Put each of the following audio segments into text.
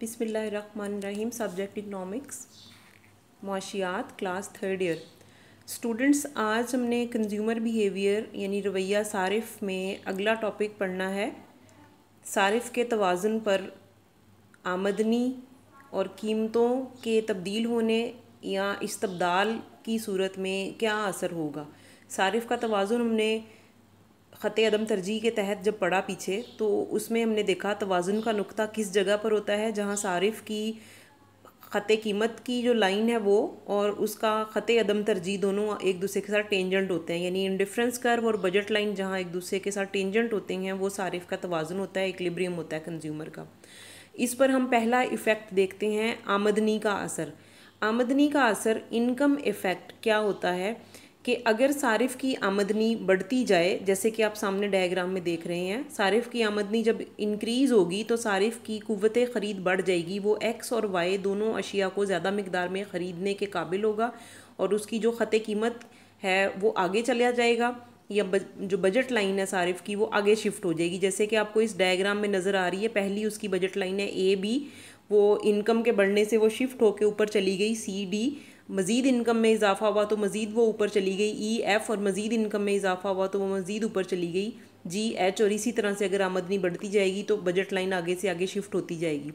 बिसमीम subject economics मुआशियात class third year students आज हमने कंज्यूमर बिहेवियर यानी रवैया सारिफ में अगला टॉपिक पढ़ना है। सारिफ के तोज़ुन पर आमदनी और कीमतों के तब्दील होने या इस्तबदाल की सूरत में क्या असर होगा? सारिफ का तोज़ुन हमने ख़त अदम तरजीह के तहत जब पढ़ा पीछे तो उसमें हमने देखा तोज़ुन का नुक्ता किस जगह पर होता है, जहाँ सारिफ की ख़त कीमत की जो लाइन है वो और उसका ख़त अदम तरजीह दोनों एक दूसरे के साथ टेंजेंट होते हैं। यानी इंडिफ्रेंस कर्व और बजट लाइन जहाँ एक दूसरे के साथ टेंजेंट होते हैं, वो सारिफ का तोज़ुन होता है इक्लिब्रियम होता है कंज्यूमर का। इस पर हम पहला इफ़ेक्ट देखते हैं, आमदनी का असर। आमदनी का असर इनकम इफ़ेक्ट क्या होता है? कि अगर सारिफ की आमदनी बढ़ती जाए जैसे कि आप सामने डायग्राम में देख रहे हैं सारिफ की आमदनी जब इंक्रीज़ होगी तो सारिफ की कुत ख़रीद बढ़ जाएगी। वो एक्स और वाई दोनों अशिया को ज़्यादा मकदार में ख़रीदने के काबिल होगा और उसकी जो ख़त कीमत है वो आगे चला जाएगा। या बज, जो बजट लाइन है सारिफ की वो आगे शिफ्ट हो जाएगी। जैसे कि आपको इस डायग्राम में नज़र आ रही है पहली उसकी बजट लाइन है ए बी वो इनकम के बढ़ने से वो शिफ्ट होकर ऊपर चली गई सी डी मज़ीद इनकम में इजाफा हुआ तो मज़ीद वो ऊपर चली गई ई e, एफ़ और मज़ीद इनकम में इजाफा हुआ तो वो मज़ीद ऊपर चली गई जी एच और इसी तरह से अगर आमदनी बढ़ती जाएगी तो बजट लाइन आगे से आगे शिफ्ट होती जाएगी।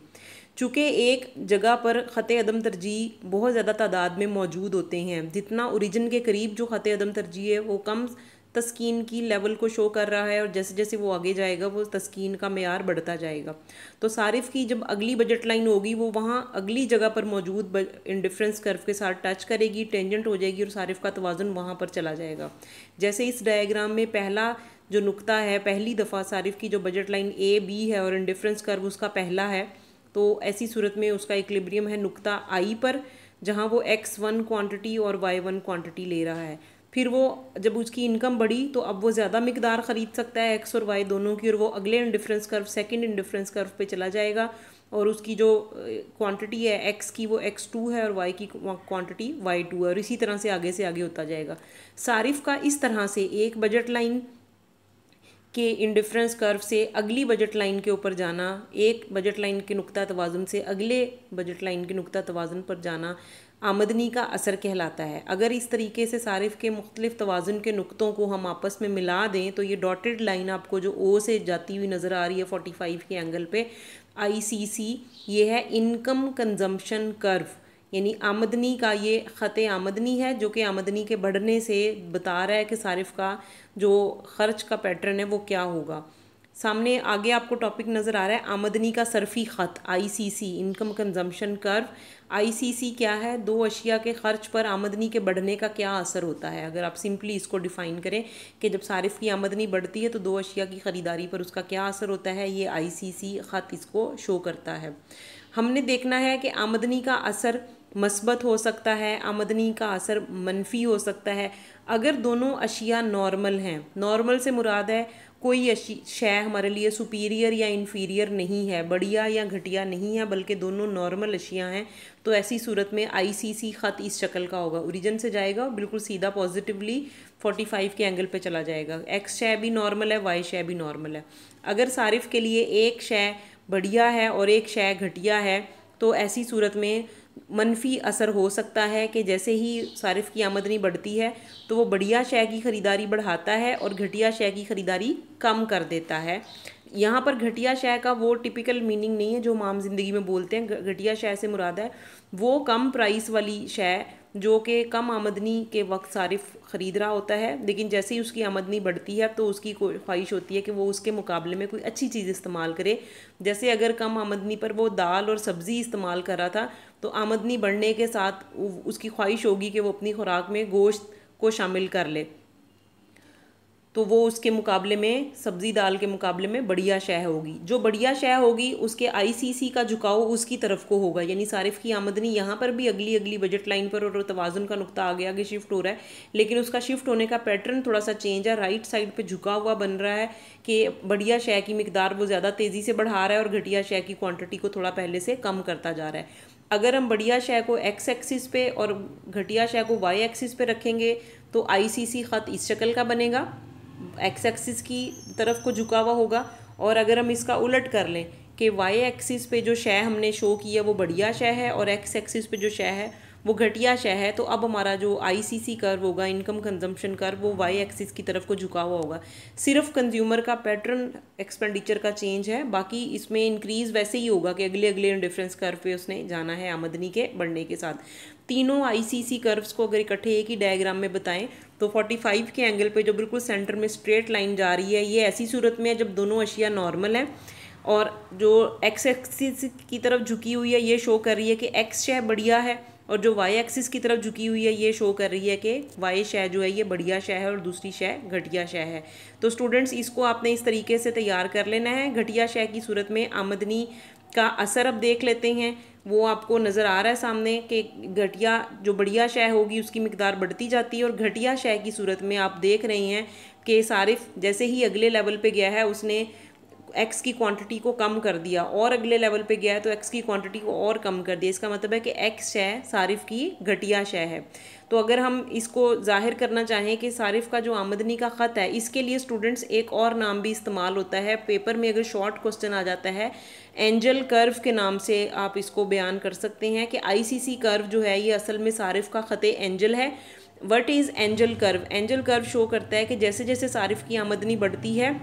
चूँकि एक जगह पर ख़त अदम तरजीह बहुत ज़्यादा तादाद में मौजूद होते हैं जितना औरिजन के करीब जो ख़त अदम तरजीह है वो कम तस्कीन की लेवल को शो कर रहा है और जैसे जैसे वो आगे जाएगा, वो तस्कीन का मैार बढ़ता जाएगा। तो सारिफ की जब अगली बजट लाइन होगी, वो वहाँ अगली जगह पर मौजूद इंडिफ्रेंस कर्व के साथ टच करेगी टेंजेंट हो जाएगी और सारिफ का तोज़ुन वहाँ पर चला जाएगा। जैसे इस डायग्राम में पहला जो नुकता है, पहली दफ़ा सारिफ की जो बजट लाइन ए बी है और इंडिफ्रेंस कर्व उसका पहला है तो ऐसी सूरत में उसका इक्लिब्रियम है नुकता आई पर, जहाँ वो एक्स वन क्वान्टिटी और वाई वन क्वान्टिटी ले रहा है। फिर वो जब उसकी इनकम बढ़ी तो अब वो ज़्यादा मकदार ख़रीद सकता है एक्स और वाई दोनों की, और वो अगले indifference curve second indifference curve पे चला जाएगा। और उसकी जो क्वांटिटी है एक्स की, वो एक्स टू है और वाई की क्वांटिटी वाई टू है, और इसी तरह से आगे से आगे होता जाएगा। सारिफ का इस तरह से एक बजट लाइन के इंडिफ्रेंस कर्व से अगली बजट लाइन के ऊपर जाना, एक बजट लाइन के नुकता तोज़ुन से अगले बजट लाइन के नुकता तोज़ुन पर जाना आमदनी का असर कहलाता है। अगर इस तरीके से सारिफ के मुख्तलिफ़ तोज़ुन के नुक़ों को हम आपस में मिला दें तो ये डॉटेड लाइन आपको जो ओ से जाती हुई नज़र आ रही है फोर्टी फाइव के एंगल पे, आई सी सी, ये है इनकम कंजम्पशन कर्व। यानी आमदनी का ये ख़त आमदनी है, जो कि आमदनी के बढ़ने से बता रहा है कि सारिफ का जो ख़र्च का पैटर्न है वो क्या होगा। सामने आगे आपको टॉपिक नज़र आ रहा है, आमदनी का सरफी ख़त ICC income consumption curve ICC क्या है? दो अशिया के ख़र्च पर आमदनी के बढ़ने का क्या असर होता है? अगर आप सिंपली इसको डिफ़ाइन करें कि जब सारिफ की आमदनी बढ़ती है तो दो अशिया की ख़रीदारी पर उसका क्या असर होता है? ये आईसीसी ख़त इसको शो करता है। हमने देखना है कि आमदनी का असर मस्बत हो सकता है, आमदनी का असर मनफी हो सकता है। अगर दोनों अशिया नॉर्मल हैं नॉर्मल से मुराद है कोई अशी शय हमारे लिए सुपीरियर या इन्फीरियर नहीं है, बढ़िया या घटिया नहीं है, बल्कि दोनों नॉर्मल अशिया हैं तो ऐसी सूरत में आईसीसी ख़त इस शक्ल का होगा। ओरिजिन से जाएगा, बिल्कुल सीधा पॉजिटिवली 45 के एंगल पे चला जाएगा। एक्स शय भी नॉर्मल है वाई शय भी नॉर्मल है। अगर सारिफ के लिए एक शय बढ़िया है और एक शय घटिया है तो ऐसी सूरत में मनफी असर हो सकता है कि जैसे ही सारिफ की आमदनी बढ़ती है तो वो बढ़िया शय की ख़रीदारी बढ़ाता है और घटिया शय की ख़रीदारी कम कर देता है। यहाँ पर घटिया शय का वो टिपिकल मीनिंग नहीं है जो हम आम ज़िंदगी में बोलते हैं। घटिया शय से मुराद है, वो कम प्राइस वाली शय जो कि कम आमदनी के वक्त सारिफ ख़रीद रहा होता है। लेकिन जैसे ही उसकी आमदनी बढ़ती है तो उसकी ख्वाहिश होती है कि वो उसके मुकाबले में कोई अच्छी चीज़ इस्तेमाल करे। जैसे अगर कम आमदनी पर वो दाल और सब्ज़ी इस्तेमाल कर रहा था तो आमदनी बढ़ने के साथ उसकी ख्वाहिश होगी कि वो अपनी खुराक में गोश्त को शामिल कर ले। तो वो उसके मुकाबले में, सब्ज़ी दाल के मुकाबले में बढ़िया शय होगी। जो बढ़िया शय होगी, उसके आईसीसी का झुकाव उसकी तरफ़ को होगा। यानी सारिफ की आमदनी यहाँ पर भी अगली अगली बजट लाइन पर और तोज़ुन का नुकता आगे आगे शिफ्ट हो रहा है। लेकिन उसका शिफ्ट होने का पैटर्न थोड़ा सा चेंज है। राइट साइड पर झुका हुआ बन रहा है कि बढ़िया शय की मकदार वो ज़्यादा तेज़ी से बढ़ा रहा है और घटिया शय की क्वान्टिटी को थोड़ा पहले से कम करता जा रहा है। अगर हम बढ़िया शय को एक्स एक्सिस पे और घटिया शय को वाई एक्सिस पे रखेंगे तो आईसीसी ख़त इस शक्ल का बनेगा। एक्स एक्सिस की तरफ़ को झुका हुआ होगा और अगर हम इसका उलट कर लें कि वाई एक्सिस पे जो शय हमने शो किया वो बढ़िया शय है और एक्स एक्सिस पे जो शय है वो घटिया शय है तो अब हमारा जो आईसीसी कर्व होगा इनकम कंजम्पशन कर्व वो वाई एक्सिस की तरफ़ को झुका हुआ होगा। सिर्फ़ कंज्यूमर का पैटर्न एक्सपेंडिचर का चेंज है, बाकी इसमें इंक्रीज वैसे ही होगा कि अगले अगले डिफरेंस कर्व पे उसने जाना है आमदनी के बढ़ने के साथ। तीनों आईसीसी कर्व्स को अगर इकट्ठे एक ही डायग्राम में बताएँ तो 45 के एंगल पे जो बिल्कुल सेंटर में स्ट्रेट लाइन जा रही है, ये ऐसी सूरत में है जब दोनों अशिया नॉर्मल हैं और जो एक्स एक्सिस की तरफ़ झुकी हुई है, ये शो कर रही है कि एक्स शय बढ़िया है और जो वाई एक्सिस की तरफ़ झुकी हुई है, ये शो कर रही है कि वाई शय जो है, ये बढ़िया शय है और दूसरी शय घटिया शय है। तो स्टूडेंट्स इसको आपने इस तरीके से तैयार कर लेना है। घटिया शय की सूरत में आमदनी का असर अब देख लेते हैं। वो आपको नज़र आ रहा है सामने कि घटिया, जो बढ़िया शय होगी, उसकी मकदार बढ़ती जाती है और घटिया शय की सूरत में आप देख रहे हैं कि सारिफ जैसे ही अगले लेवल पे गया है, उसने एक्स की क्वांटिटी को कम कर दिया और अगले लेवल पे गया है तो एक्स की क्वांटिटी को और कम कर दिया। इसका मतलब है कि एक्स शय सारिफ की घटिया शय है। तो अगर हम इसको ज़ाहिर करना चाहें कि सारिफ का जो आमदनी का ख़त है, इसके लिए स्टूडेंट्स एक और नाम भी इस्तेमाल होता है। पेपर में अगर शॉर्ट क्वेश्चन आ जाता है एंजल कर्व के नाम से आप इसको बयान कर सकते हैं कि आईसीसी कर्व जो है, ये असल में सारिफ का ख़त एंजल है। What is Engel curve Engel curve show करता है कि जैसे जैसे सारिफ की आमदनी बढ़ती है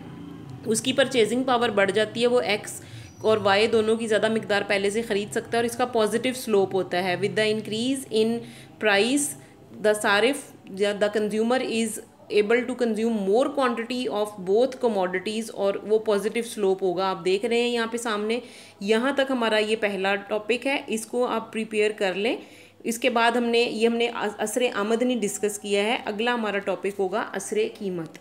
उसकी परचेजिंग पावर बढ़ जाती है, वो एक्स और वाई दोनों की ज़्यादा मकदार पहले से ख़रीद सकता है और इसका पॉजिटिव स्लोप होता है। With the increase in price the सारिफ the consumer is able to consume more quantity of both commodities और वो पॉजिटिव स्लोप होगा। आप देख रहे हैं यहाँ पे सामने, यहाँ तक हमारा ये पहला टॉपिक है, इसको आप प्रिपेयर कर लें। इसके बाद हमने, ये हमने असर आमदनी डिस्कस किया है। अगला हमारा टॉपिक होगा असर कीमत।